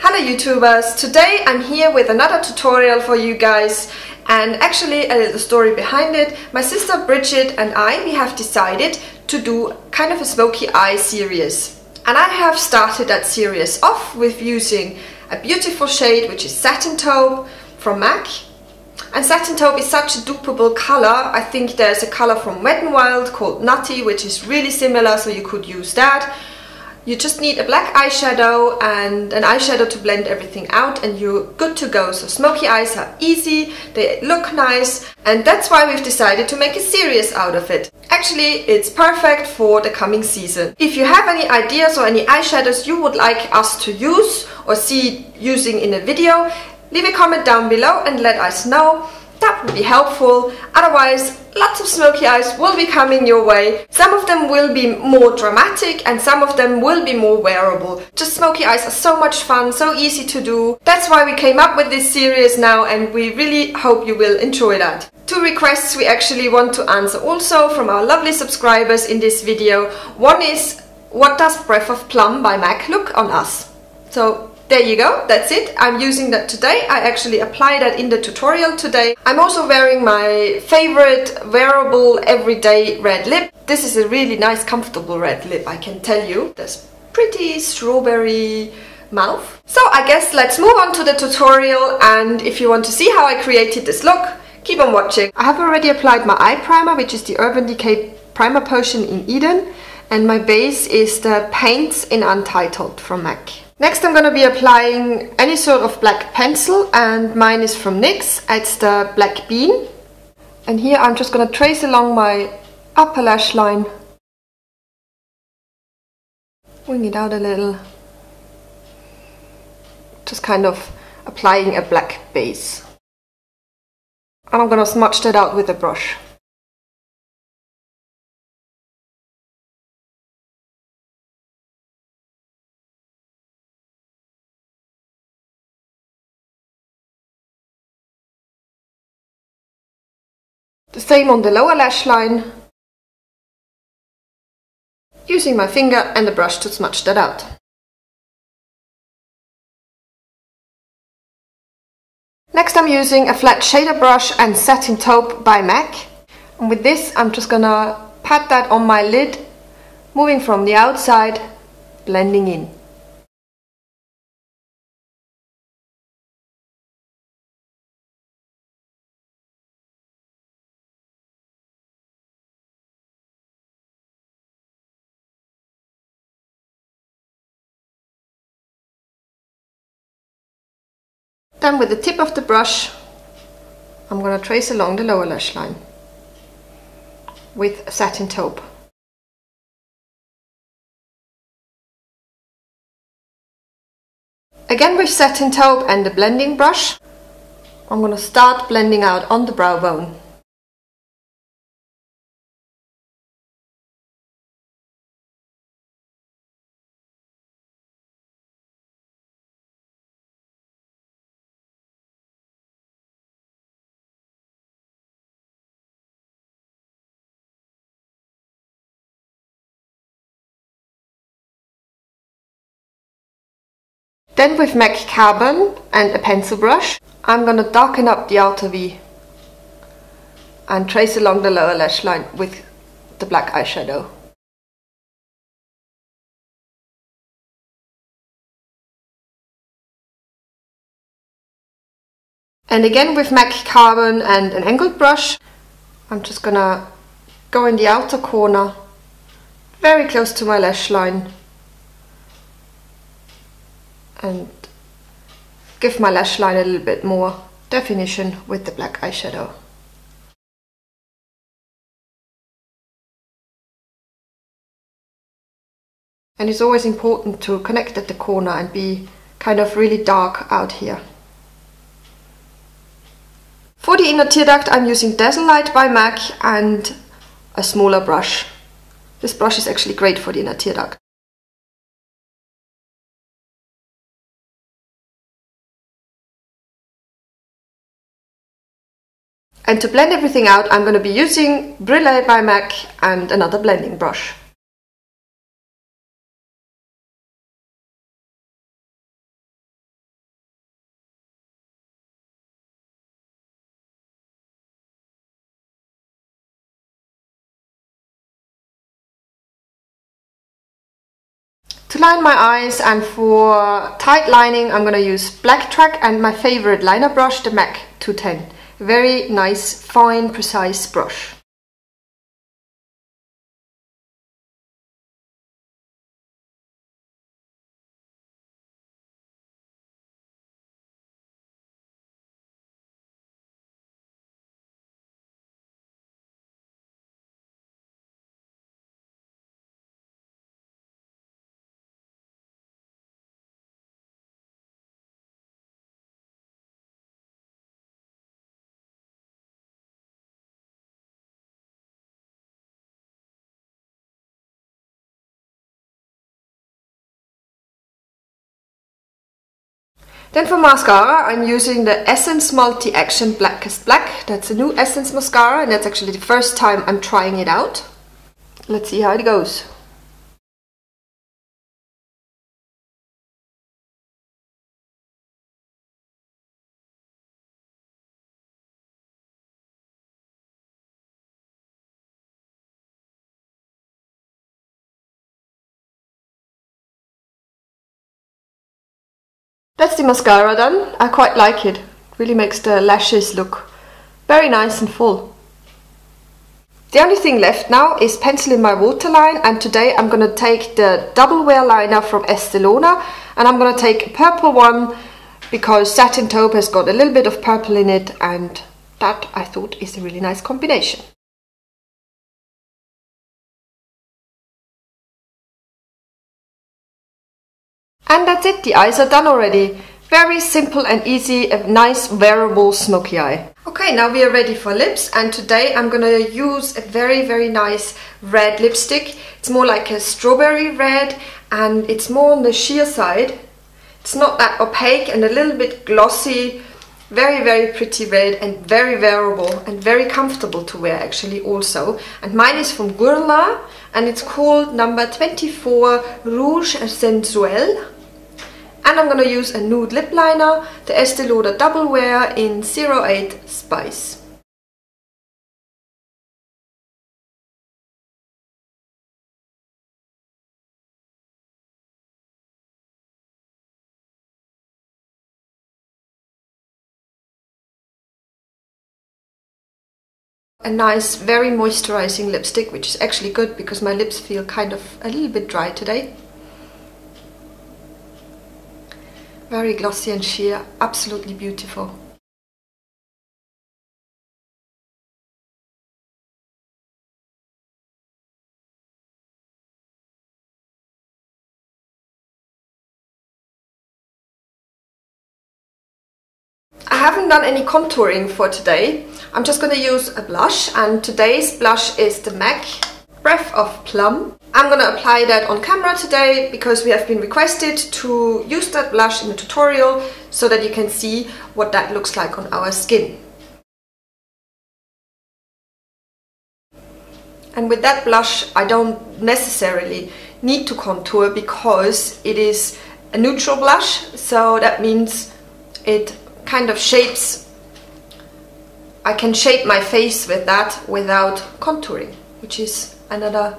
Hello YouTubers! Today I'm here with another tutorial for you guys and actually uh, a little story behind it. My sister Bridget and I, we have decided to do kind of a smoky eye series. And I have started that series off with using a beautiful shade which is Satin Taupe from MAC and satin taupe is such a dupeable color. I think there's a color from Wet n Wild called Nutty, which is really similar, so you could use that. You just need a black eyeshadow and an eyeshadow to blend everything out and you're good to go. So smoky eyes are easy, they look nice and that's why we've decided to make a series out of it. Actually, it's perfect for the coming season. If you have any ideas or any eyeshadows you would like us to use or see using in a video, Leave a comment down below and let us know. That would be helpful. Otherwise, lots of smoky eyes will be coming your way. Some of them will be more dramatic and some of them will be more wearable. Just smoky eyes are so much fun, so easy to do. That's why we came up with this series now and we really hope you will enjoy that. Two requests we actually want to answer also from our lovely subscribers in this video. One is, what does Breath of Plum by MAC look on us? So there you go, that's it. I'm using that today. I actually apply that in the tutorial today. I'm also wearing my favorite wearable everyday red lip. This is a really nice comfortable red lip, I can tell you. There's pretty strawberry mouth. So I guess let's move on to the tutorial and if you want to see how I created this look, keep on watching. I have already applied my eye primer, which is the Urban Decay Primer Potion in Eden and my base is the Paints in Untitled from MAC. Next I'm going to be applying any sort of black pencil and mine is from NYX. It's the Black Bean. And here I'm just going to trace along my upper lash line. Wing it out a little. Just kind of applying a black base. And I'm going to smudge that out with a brush. The same on the lower lash line. Using my finger and the brush to smudge that out. Next I'm using a flat shader brush and Satin Taupe by MAC. And with this I'm just gonna pat that on my lid, moving from the outside, blending in. Then with the tip of the brush, I'm going to trace along the lower lash line with satin taupe. Again with satin taupe and the blending brush, I'm going to start blending out on the brow bone. Then with MAC Carbon and a pencil brush, I'm going to darken up the outer V and trace along the lower lash line with the black eyeshadow. And again with MAC Carbon and an angled brush, I'm just gonna go in the outer corner, very close to my lash line and give my lash line a little bit more definition with the black eyeshadow. And it's always important to connect at the corner and be kind of really dark out here. For the inner tear duct I'm using Dazzle Light by MAC and a smaller brush. This brush is actually great for the inner tear duct. And to blend everything out, I'm going to be using Brule by MAC and another blending brush. To line my eyes and for tight lining I'm going to use Black Track and my favorite liner brush, the MAC 210. Very nice, fine, precise brush. Then for mascara, I'm using the Essence Multi Action Blackest Black. That's a new Essence mascara and that's actually the first time I'm trying it out. Let's see how it goes. That's the mascara done. I quite like it. Really makes the lashes look very nice and full. The only thing left now is penciling my waterline and today I'm going to take the double wear liner from Lauder and I'm going to take a purple one because Satin Taupe has got a little bit of purple in it and that I thought is a really nice combination. And that's it, the eyes are done already. Very simple and easy, a nice wearable smoky eye. Okay, now we are ready for lips and today I'm gonna use a very very nice red lipstick. It's more like a strawberry red and it's more on the sheer side. It's not that opaque and a little bit glossy. Very very pretty red and very wearable and very comfortable to wear actually also. And mine is from Guerlain and it's called number 24 Rouge Sensuel and I'm going to use a nude lip liner, the Estee Lauder Double Wear in 08 Spice. a nice, very moisturizing lipstick, which is actually good because my lips feel kind of a little bit dry today. Very glossy and sheer, absolutely beautiful. I haven't done any contouring for today. I'm just going to use a blush and today's blush is the MAC Breath of Plum. I'm gonna apply that on camera today because we have been requested to use that blush in the tutorial so that you can see what that looks like on our skin. And with that blush I don't necessarily need to contour because it is a neutral blush so that means it kind of shapes I can shape my face with that without contouring which is another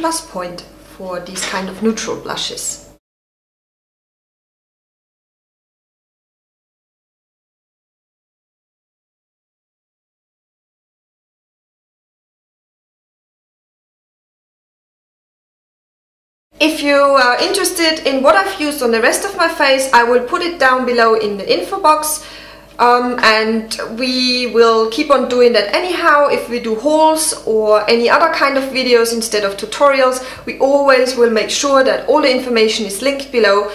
plus point for these kind of neutral blushes. If you are interested in what I've used on the rest of my face, I will put it down below in the info box. Um, and we will keep on doing that anyhow if we do hauls or any other kind of videos instead of tutorials we always will make sure that all the information is linked below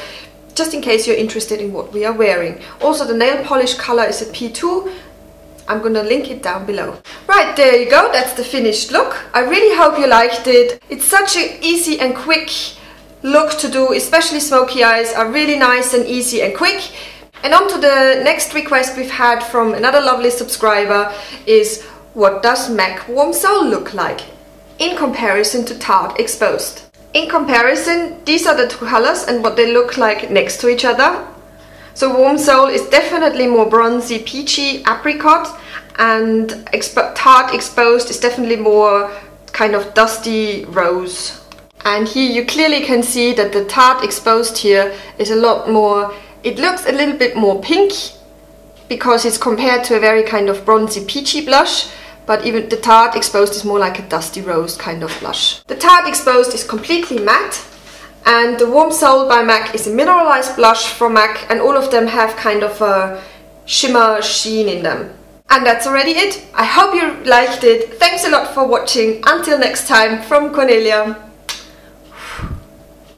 just in case you're interested in what we are wearing also the nail polish color is a P2 I'm gonna link it down below. Right, there you go, that's the finished look. I really hope you liked it. It's such an easy and quick look to do, especially smoky eyes are really nice and easy and quick. And on to the next request we've had from another lovely subscriber is what does MAC Warm Soul look like in comparison to Tarte Exposed? In comparison, these are the two colors and what they look like next to each other. So Warm Soul is definitely more bronzy, peachy, apricot and Expo Tarte Exposed is definitely more kind of dusty rose. and here you clearly can see that the Tarte exposed here is a lot more, it looks a little bit more pink because it's compared to a very kind of bronzy peachy blush but even the Tarte Exposed is more like a dusty rose kind of blush. The Tarte Exposed is completely matte and the Warm Soul by MAC is a mineralized blush from MAC and all of them have kind of a shimmer sheen in them. And that's already it. I hope you liked it. Thanks a lot for watching. Until next time from Cornelia.